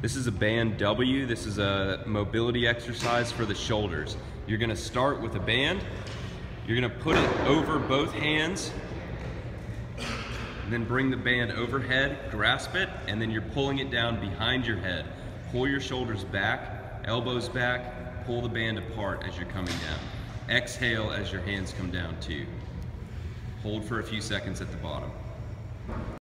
This is a band W. This is a mobility exercise for the shoulders. You're gonna start with a band. You're gonna put it over both hands, then bring the band overhead, grasp it, and then you're pulling it down behind your head. Pull your shoulders back, elbows back, pull the band apart as you're coming down. Exhale as your hands come down too. Hold for a few seconds at the bottom.